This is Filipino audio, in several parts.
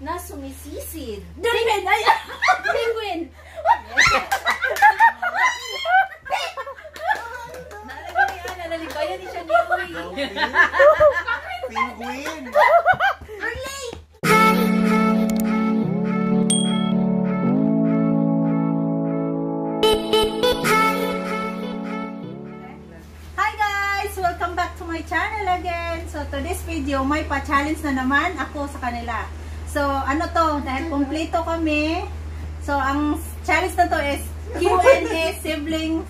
na sumisisid. Dolphin! Ay! Penguin! Nalaligayan ni siya ni Uy. Penguin. Hi guys! Welcome back to my channel again. So today's video, may pa-challenge na naman ako sa kanila. So ano to, dahil kumpleto kami. So ang challenge na to is Q&A sibling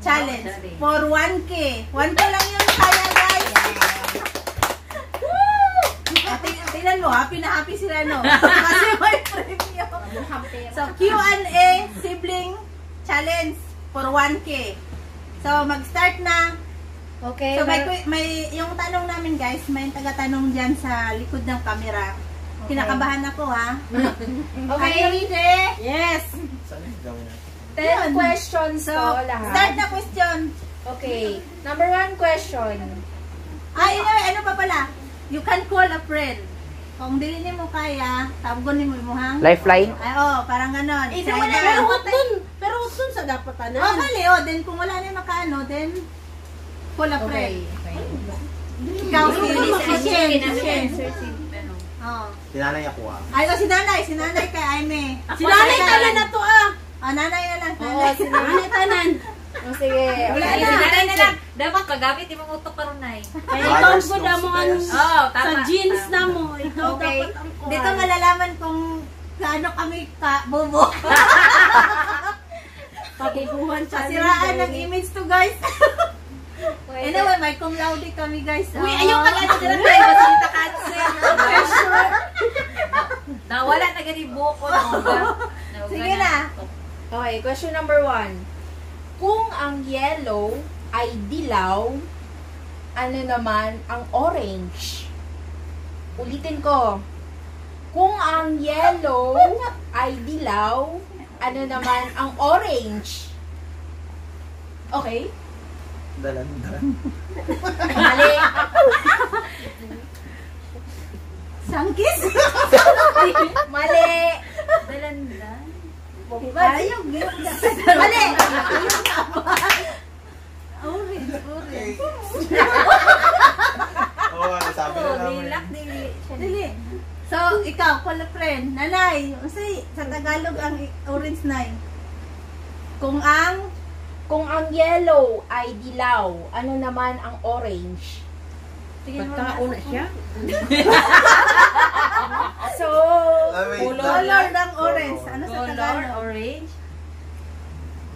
challenge for 1K. 1K lang yun kaya guys. Tingnan mo, happy na happy sila no. Kasi may premium. So Q&A sibling challenge for 1K. So mag-start na. Okay. So may, may yung tanong namin guys, may taga-tanong diyan sa likod ng camera. Kinakabahan ako ha. Okay. Ready? Yes. Ten questions So, to lahat. start na question. Okay. Number one question. Ay, ano, ano pa pala? You can call a friend. Kung dili ni mo kaya, tawagon ni mo imuhang. Lifeline? Ay, oh, parang ganon. Eh, Try wala na. na hot dun. Pero hot dun sa dapat Oh, tanan. kali, oh, then kung wala na makaano, then call a friend. Ikaw, si si Shen, si Shen. Oh. Sinanay ako ah. Ay, oh, si nanay, si nanay kay Aime. Si nanay tanan na to ah. Oh, nanay na lang, Oo, nanay. si Nanay tanan. Oh, sige. Wala na. Sinanay na lang. Dapat kagamit, di mo utok karon na eh. Kaya ikaw knows na mo ang sa jeans na mo. Ikaw Okay. dapat ang kuha. Dito malalaman kung gaano kami ka bobo. Pagikuhan sa Kasiraan ng image to guys. anyway, may cum laude kami guys. Uy, ayaw ka na dira Ay, masalita Nawala na gani buko. Sige na. Okay, question number one. Kung ang yellow ay dilaw, ano naman ang orange? Ulitin ko. Kung ang yellow ay dilaw, ano naman ang orange? Okay? Dalan-dalan. Mali. Sangkis. Mali. Dalandan. Ayaw, Mali. Orange, orange. Oo, ano sabi na naman. Nilak, dili. Dili. So, ikaw, pala friend, nanay, kasi sa Tagalog ang orange na Kung ang Kung ang yellow ay dilaw, ano naman ang orange? Mo Pagkauna siya. So, Ah, wait lang. Color ng orange. Ano sa Color, Tagalog? orange.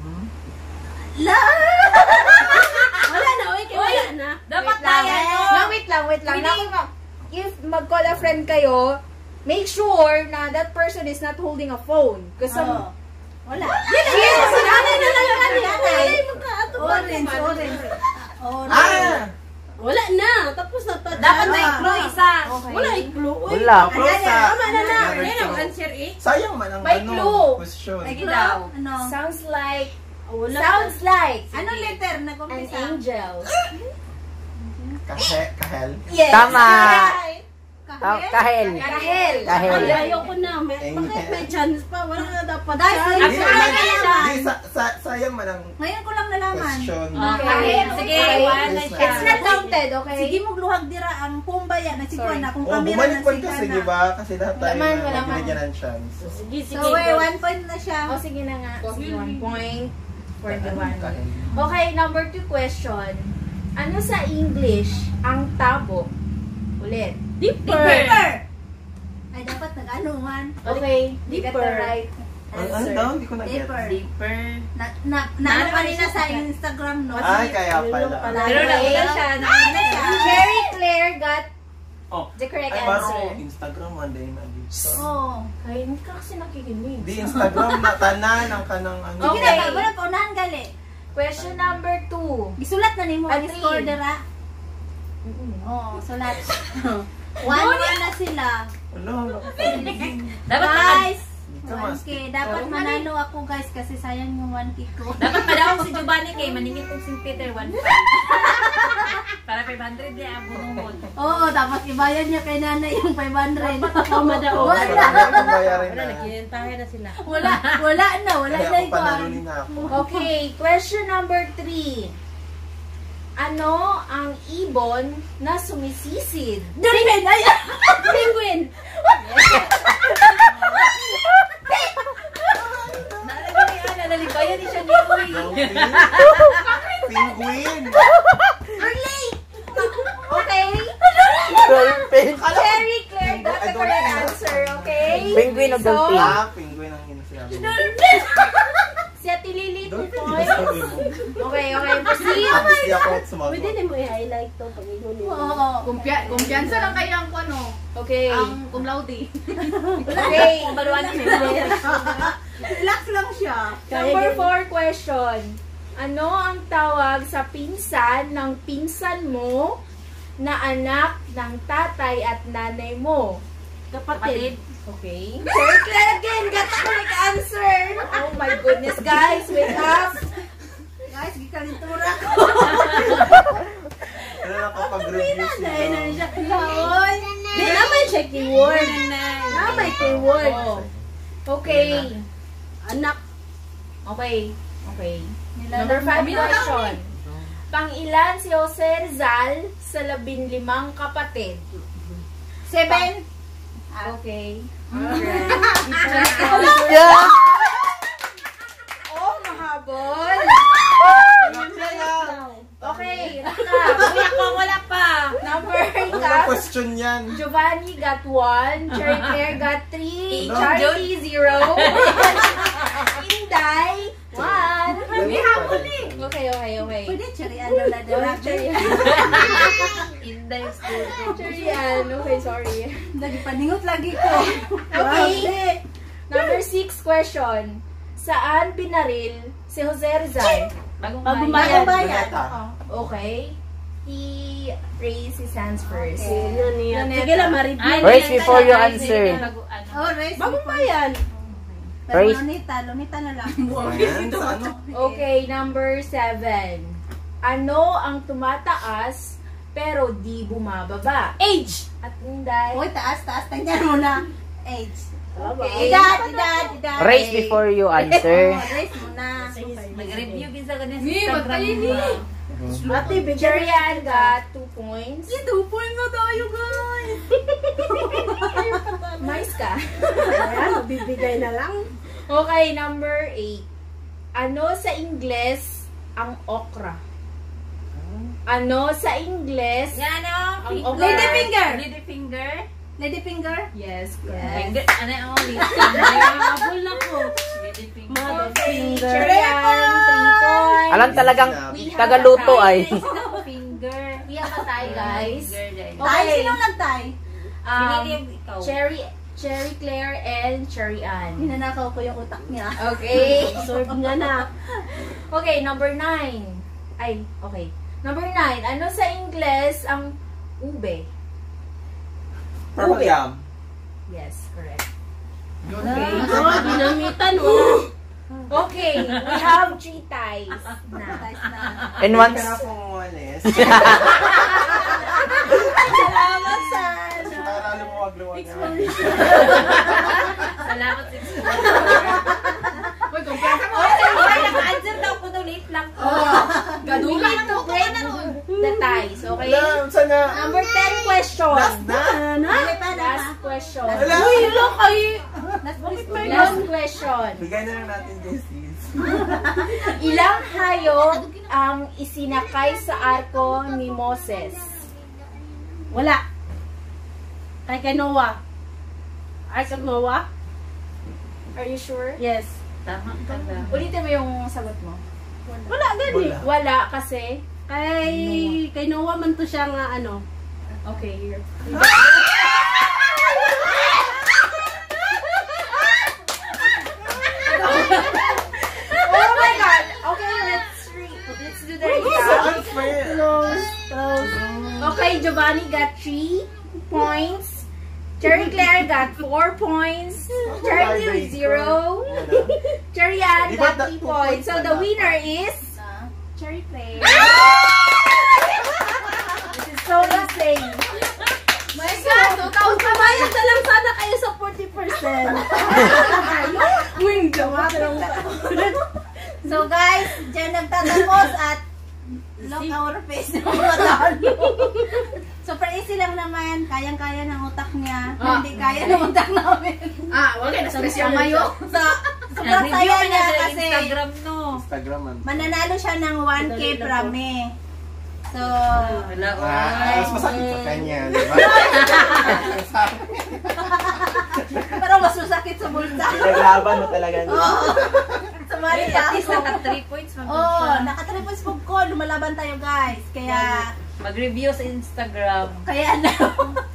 Hmm? La! Wala na, oy. Kaya wala na. Dapat wait lang. tayo, no? No, wait lang, wait lang. If mag-call a friend kayo, make sure na that person is not holding a phone. Kasi Oh. Wala. Yes! Nanay na lang. Magkaato ba Orange, orange. Orange. Ah! Wala na. Tapos na to. Dapat na i-clue isa. Okay. Wala i-clue. Uy. Wala. Close ah. Tama na na. Yan ang answer eh. Sayang man ang May ano, clue. question. Lagi daw. Ano? Sounds like, Wala. sounds like Anong letter na an kumpisa? angel. Kahe, kahel. Yes. Tama. Kahel? Kahel. Kahel. Kahel. Ay, ayoko na. May, bakit may chance pa? Wala na dapat Guys, chance. Wala na sa, sa, sayang man ang Ngayon ko lang nalaman. question. Okay. Sige, na siya. It's not counted, okay? Sige mo gluhag dira ang pumbaya na si Sorry. na kung Oh, kamera bumalik na si kasi, Kana. di ba? Kasi lahat tayo Wala man, na wala man. binigyan ng chance. Sige, sige. So, wait, one point na siya. Oh, sige na nga. Sige, one point for the one. Kahel. Okay, number two question. Ano sa English ang tabo? Ulit. Dipper. Dipper! Ay, dapat nag-anuhan. Okay, Dipper. right Ano, ano answer. daw? Hindi ko na-get. Dipper. Deeper. Na, na, na, ano kanina sa Instagram, no? Ay, kaya pala. Pero nauna siya. Nauna siya. Cherry Claire got Oh. the correct Ay, parang answer. Instagram one day na dito. Oo. Kaya hindi ka kasi nakikinig. Di Instagram na tanan ang kanang ano. Sige Okay. na, wala unahan gali. Question number two. Gisulat na nimo ang Agree. score dira. Oo, sulat. One one na sila. Ko. Dapat Guys, Hindi ka mas. 1K. Dapat manalo ako guys kasi sayang yung 1K ko. dapat madawag si Giovanni kay maningit kong si Peter one five. Para 500 niya ang bunumon. Oo, tapos ibayad niya kay nanay yung 500. Oo, madao. Oo, Wala. Wala, na. nagkinentahin na sila. Wala, wala na, wala na ako na ako. Okay, question number three. Ano ang ibon na sumisisid? Penguin! Ay! Penguin! Nalagay na, nalibayan ni siya ni Uy. Penguin. Okay? Dolphin. Cherry Claire got the correct answer, okay? Penguin o dolphin? Ah, penguin ang sinasabi mo. si Ate Lily, two Dolphin, points. sabi mo. Okay, okay, proceed. Tapos di ako sumagot. Pwede din mo i-highlight to pag ihuli mo. Oo. Kumpya, kumpiyansa lang kayo ang ano, Okay. ang cum laude. Okay. Baluan niya. Relax lang siya. Number four question. Ano ang tawag sa pinsan ng pinsan mo na anak ng tatay at nanay mo? Kapatid. Okay. Sir again got the correct answer. Oh my goodness, guys. Wake up. Guys, gikalintura ko. Ano nakapag-review sila? Laoy. Di naman siya keyword. Naman keyword. Oh. Okay. Anak. Okay. Okay. Number five question. Pang-ilan si Jose Rizal sa labing limang kapatid? Seven. Okay. Yeah. Oh, mahabol. Okay, Raka. Kuya ko, wala pa. Number ka. question yan? Giovanni got 1, Cherry Claire got 3, No. Charity 0, Inday 1. May habulin. Okay, okay, okay. Pwede cherry ano na dala. Cherry Inday school. Cherry Ann. Okay, sorry. Lagi paningot lagi ko. Okay. Number 6 question. Saan binaril si Jose Rizal? Bagong Bagong bayan. bayan. Luneta. Okay. He raised his hands first. Niya. Luneta. Sige lang, Wait hindi before you answer. ano. Oh, race. Bagong bayan. Pero Race. Lunita, Lunita na lang. Ano? Okay, number 7. Ano ang tumataas pero di bumababa? Age. At Inday. Uy, taas, taas. Tandyan mo na. Age. Okay. Edad, edad, edad. Race before you answer. Oh, race muna. Nag-review din sa ganyan sa Instagram mo. Ate, Ann got 2 points. Idupoy mo tayo, guys. Mais ka. Ayan, bibigay na lang. Okay, number 8. Ano sa Ingles ang okra? Ano sa Ingles? Yan o. Ang okra? Lady finger. Lady finger. Lady finger. Yes, Finger. correct. Ano yung only? Habol na ko. Lady finger. Mother finger. Cherry Ann, 3 points. Alam talagang tagaluto ay. Finger. We have a tie, guys. Tay, Okay. sino nagtay? Um. Cherry, Cherry Claire and Cherry Ann. Hinanakaw ko yung utak niya. Okay. Absorb niya na. Okay, number 9. Ay, okay. Number 9. Ano sa Ingles ang ube? Purple yam. Yes, correct. Okay. Oh, ginamitan. Wala. Okay, we have three ties na. And Hindi once, ka na pong umalis. Salamat, San! Para lumuwag luwag na. Salamat sa Uy, kumpiyansa mo. Okay, naka-answer daw ko daw late lang. We need to break the ties, okay? Wala, saan na? Number 10 question. Last na. Last question. Wala. Uy, look, ay. Last question. Bigay na lang natin guys, please. Ilang hayop ang isinakay sa arko ni Moses? Wala. Kay kay Noah. Ark of Noah? Are you sure? Yes. Tama ka ba? Ulitin mo yung sagot mo. Wala, gani. Wala. Wala kasi. Kay, kay Noah man to siya nga ano. Okay, here. oh my god! Okay, let's re- let's do the recap. Close, close. Okay, Giovanni got 3 points. Cherry Claire got 4 points. Cherry 0. Cherry Ann got that 3 two points. So the winner is Cherry Claire. so insane. My God! Kung kumayag na lang sana kayo sa 40%. Wing gawa So guys, dyan nagtatapos at look our face ng. Super easy lang naman. Kayang-kaya ng utak niya. Ah. Hindi kaya ng utak namin. Ah, wala na stress yung mayo. So, sobrang Review saya na niya sa kasi Instagram no. Instagram man. mananalo siya ng 1K from me. So, Wala, Ah, mas masakit sa kanya, di ba? Pero mas masakit sa bulsa. Pinaglaban mo talaga niya. Oo. Sumali At ka least ako. naka 3 points man Oo, oh, naka-3 points po ko. Lumalaban tayo guys. Kaya, Mag-review sa Instagram. kaya na.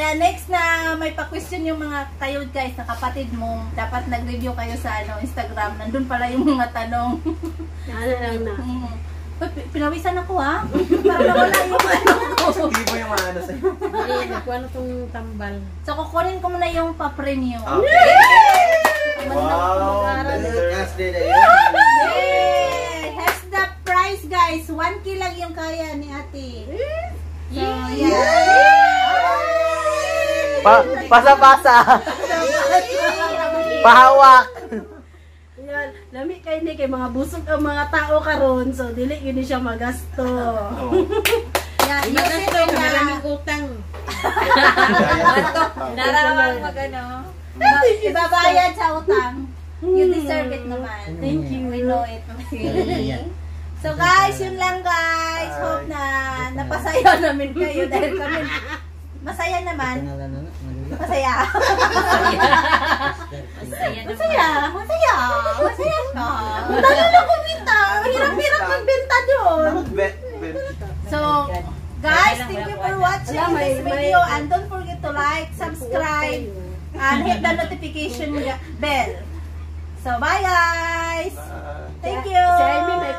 Kaya next na may pa-question yung mga kayo guys na kapatid mo, dapat nag-review kayo sa ano Instagram. Nandun pala yung mga tanong. Ano lang na. Mm. Uy, pi- pinawisan ako ha. Parang nawala yung ano ko. Hindi mo yung ano sa'yo. Hindi, nakuha na tong tambal. So kukunin ko muna yung pa-premium. Okay. Wow, generous din eh. Yay! Has the price guys. 1K lang yung kaya ni ate. So, yeah. Pa pasa-pasa. Pahawak. Yan, lami kay ni kay mga busog ang mga tao karon so dili gini siya magasto. Yeah, it in a- utang. Nararamang mag ano. Ba- ibabayad sa utang. You deserve it naman. Thank you. We know it. So guys, yun lang guys. Hope na napasaya namin kayo dahil kami masaya naman. Masaya. Masaya naman. Masaya. Masaya. Masaya ka. Madali lang kumita. Hirap-hirap magbenta doon. So, guys, thank you for watching may- this video and don't forget to like, subscribe, and hit the notification bell. So, bye guys! Thank you! Si Amy may